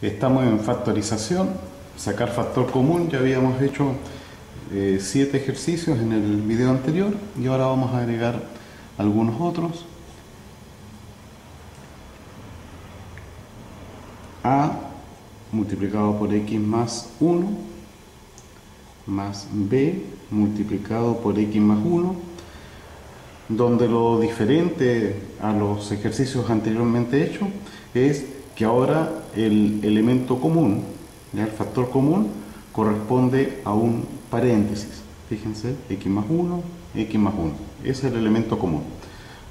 Estamos en factorización, sacar factor común, ya habíamos hecho 7 eh, ejercicios en el video anterior y ahora vamos a agregar algunos otros. A multiplicado por x más 1 más b multiplicado por x más 1 donde lo diferente a los ejercicios anteriormente hechos es que ahora el elemento común, el factor común, corresponde a un paréntesis. Fíjense, x más 1, x más 1. Ese es el elemento común.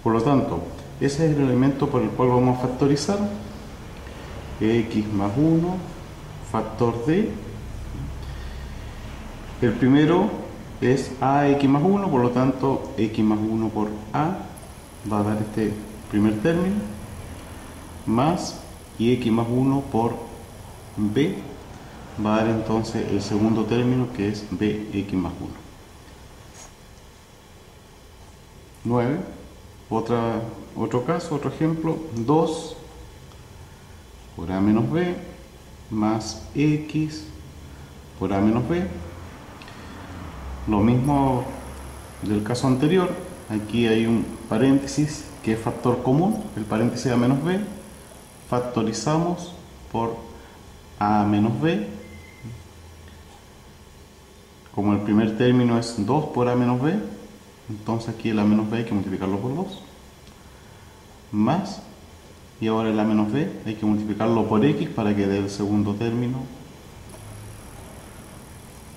Por lo tanto, ese es el elemento por el cual vamos a factorizar. x más 1, factor de. El primero es ax más 1, por lo tanto, x más 1 por a va a dar este primer término, más y x más 1 por b va a dar entonces el segundo término que es bx más 1. 9. Otra, otro caso, otro ejemplo, 2 por a menos b más x por a menos b. Lo mismo del caso anterior, aquí hay un paréntesis que es factor común, el paréntesis a menos b, factorizamos por a menos b. Como el primer término es 2 por a menos b, entonces aquí el a menos b hay que multiplicarlo por 2. Más, y ahora el a menos b hay que multiplicarlo por x para que dé el segundo término.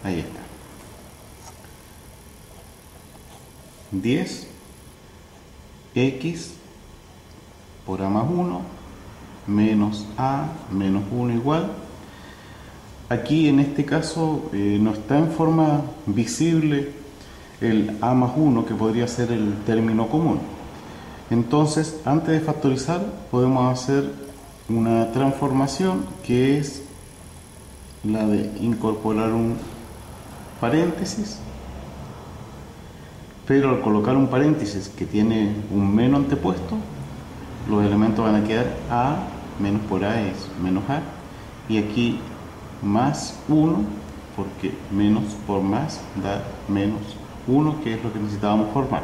Ahí está. 10 x por a más 1 menos a menos 1 igual. Aquí en este caso eh, no está en forma visible el a más 1 que podría ser el término común. Entonces, antes de factorizar, podemos hacer una transformación que es la de incorporar un paréntesis, pero al colocar un paréntesis que tiene un menos antepuesto, los elementos van a quedar a menos por a es menos a. Y aquí más 1 porque menos por más da menos 1 que es lo que necesitábamos formar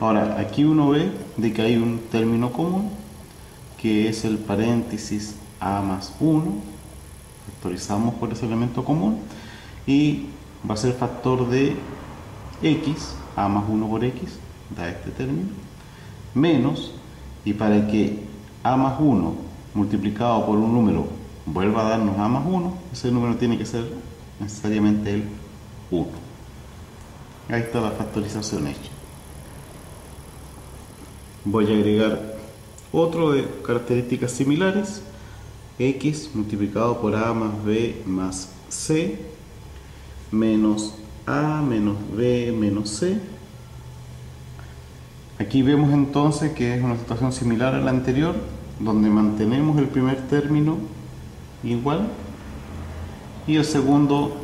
ahora aquí uno ve de que hay un término común que es el paréntesis a más 1 factorizamos por ese elemento común. Y va a ser factor de x a más 1 por x da este término menos y para que a más 1 multiplicado por un número vuelva a darnos a más 1, ese número tiene que ser necesariamente el 1. Ahí está la factorización hecha. Voy a agregar otro de características similares, x multiplicado por a más b más c menos a menos b menos c Aquí vemos entonces que es una situación similar a la anterior, donde mantenemos el primer término igual y el segundo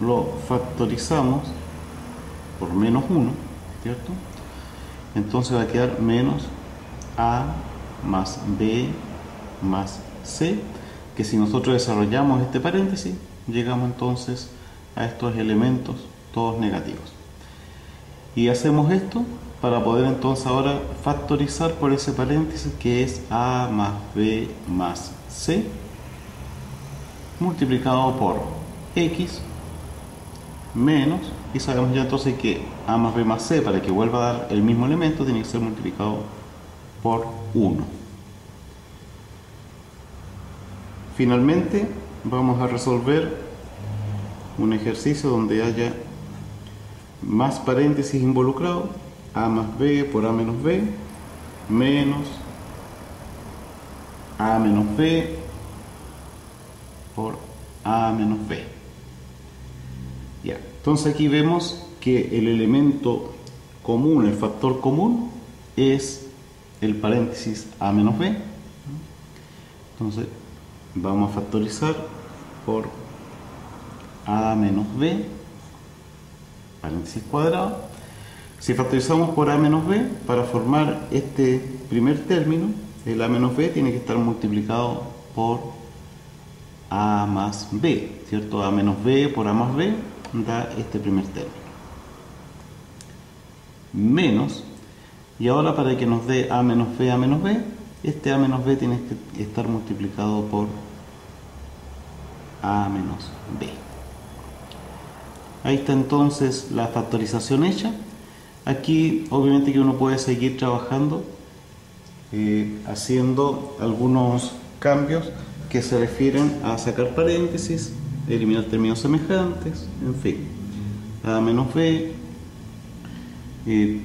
lo factorizamos por menos 1, ¿cierto? Entonces va a quedar menos A más B más C, que si nosotros desarrollamos este paréntesis, llegamos entonces a estos elementos todos negativos. Y hacemos esto para poder entonces ahora factorizar por ese paréntesis que es A más B más C multiplicado por X menos, y sabemos ya entonces que A más B más C para que vuelva a dar el mismo elemento tiene que ser multiplicado por 1. Finalmente vamos a resolver un ejercicio donde haya más paréntesis involucrado, a más b por a menos b, menos a menos b por a menos b. Ya, entonces aquí vemos que el elemento común, el factor común, es el paréntesis a menos b. Entonces vamos a factorizar por a menos b paréntesis cuadrado. Si factorizamos por a menos b, para formar este primer término, el a menos b tiene que estar multiplicado por A más B, ¿cierto? A menos B por A más B da este primer término. Menos, y ahora para que nos dé A menos B, A menos B, este A menos B tiene que estar multiplicado por A menos B. Ahí está entonces la factorización hecha. Aquí obviamente que uno puede seguir trabajando eh, haciendo algunos cambios que se refieren a sacar paréntesis, eliminar términos semejantes, en fin. A menos B. Eh,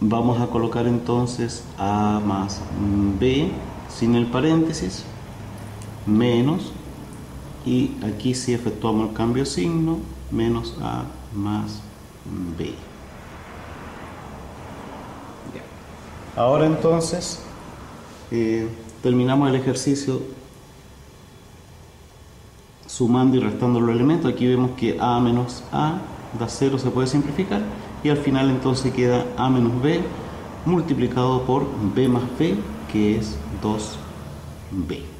vamos a colocar entonces A más B sin el paréntesis, menos, y aquí si efectuamos el cambio de signo, menos A más B. Ahora entonces eh, terminamos el ejercicio sumando y restando los elementos. Aquí vemos que A menos A da 0, se puede simplificar. Y al final entonces queda A menos B multiplicado por B más B, que es 2B.